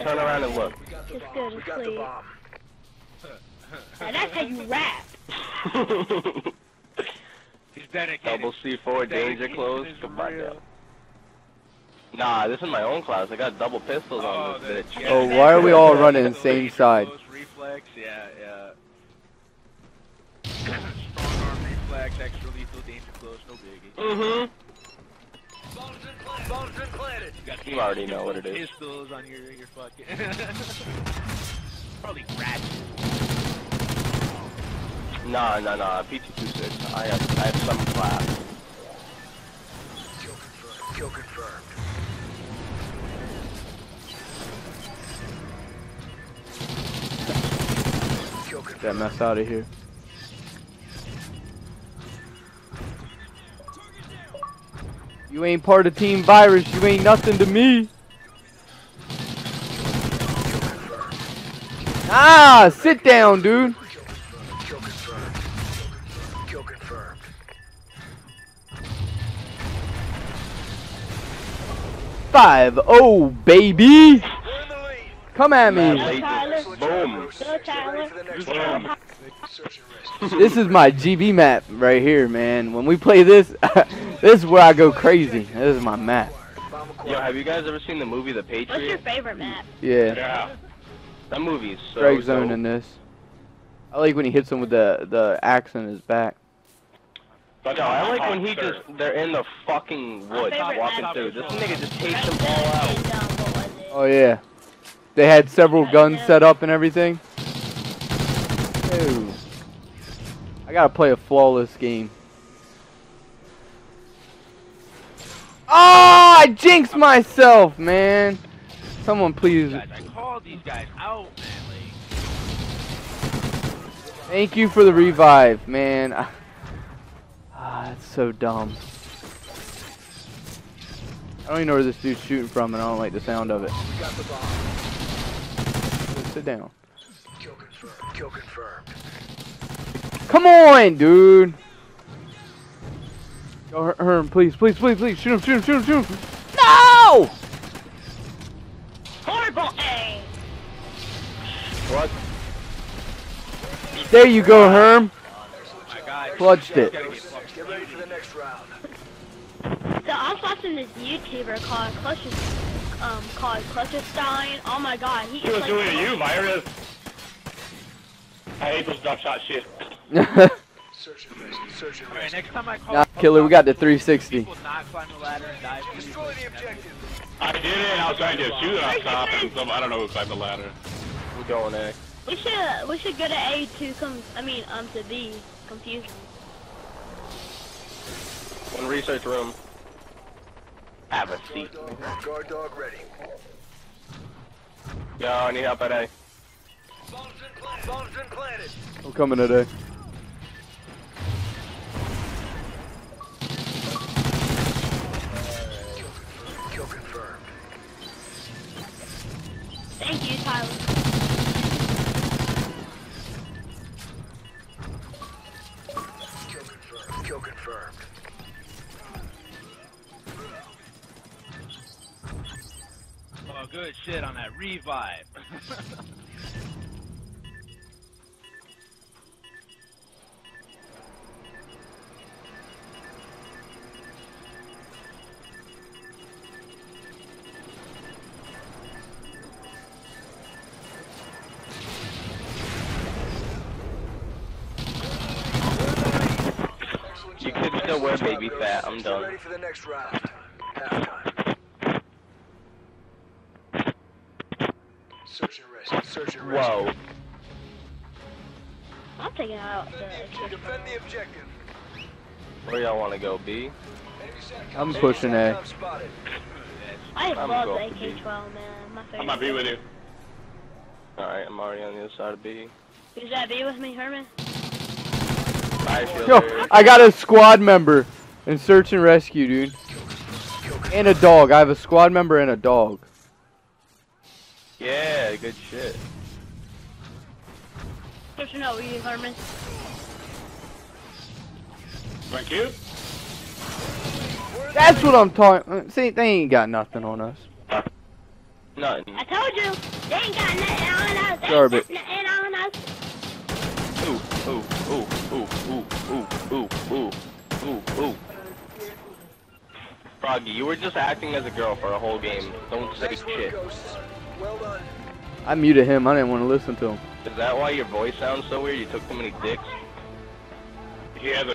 Turn around and look. Just go to sleep. Now that's how you rap. He's dedicated. Double C4 danger close. Goodbye, real. Nah, this is my own class. I got double pistols Oh, on this bitch. yeah, Oh, why are we all running close, same side? close, Reflex, yeah, yeah. Strong arm reflex, extra lethal, danger close, no biggie. Mm-hmm. Bombs implanted. Got You already know what it is. Pistols on your your fucking. Probably ratchet. Nah, nah, nah. PT26. I have, I have some class. Kill confirmed. Kill confirmed. Get that confirmed. mess out of here. You ain't part of Team ViiRUS. You ain't nothing to me. Ah, sit down, dude. Five oh baby. Come at me. This is my GB map right here, man. When we play this, this is where I go crazy. This is my map. Yo, have you guys ever seen the movie The Patriot? What's your favorite map? Yeah, Yeah. That movie is so strike zone dope. in this. I like when he hits him with the the axe in his back. Yo, I like when he just, they're in the fucking woods walking through. This nigga just takes them all out. there, and, what was it? Oh yeah, they had several guns set up and everything. Ew. I gotta play a flawless game. Oh, I jinxed myself, man. Someone please. Guys, I called these guys out, man. Like, Thank you for the revive, man. Ah, that's so dumb. I don't even know where this dude's shooting from, and I don't like the sound of it. We got the bomb. Sit down. Kill confirmed. Kill confirmed. Come on, dude. Go, Her- Herm, please, please, please, please, shoot him, shoot him, shoot him, shoot him. No! Horrible aim. What? There you go, Herm. my God. Clutched it. Get ready for the next round. So I was watching this YouTuber called Clutch, um, called Clutchestein. Oh my god, he He is was like doing it to you, ViiRUS. I hate those duck shot shit. Search and rescue. Search and Alright, next time I call. Nah, killer, we got the 360. People not climb the ladder and die. Destroy the objective. I did it, I was trying to shoot it on top, and some, I don't know who climbed the ladder. I'm going A. We should we should go to A to come. I mean um to B. Confused. One research room. Have a Guard seat. dog, guard dog ready. Yo, I need help at A. Bombs implanted. Bombs implanted. I'm coming today. Oh, good shit on that revive. You could still wear Excellent baby fat. I'm done. ready for the next round. Halftime. Search and rescue. Search and rescue. Whoa. I'm taking it out the. Defend the objective. Where y'all want to go? B? Enemy SATCOM I'm pushing A. SATCOM spotted. I I'm love going the. AK-12, man. My favorite. I'm gonna be with you. Alright, I'm already on the other side of B. Who's that? Be with me, Herman. I Yo. I got a squad member in search and rescue, dude. And a dog. I have a squad member and a dog. Yeah, good shit. Pushing over you, Herman. Thank you. That's what I'm talking. Uh, see, they ain't got nothing on us. Nothing. I told you, they ain't got nothing on us. They Garbage. ain't nothing on us. Ooh, ooh, ooh, ooh, ooh, ooh, ooh, ooh, ooh. Froggy, you were just acting as a girl for a whole game. Don't say Nice work, shit. Ghosts. Well done. I muted him. I didn't want to listen to him. Is that why your voice sounds so weird? You took so many dicks? He has a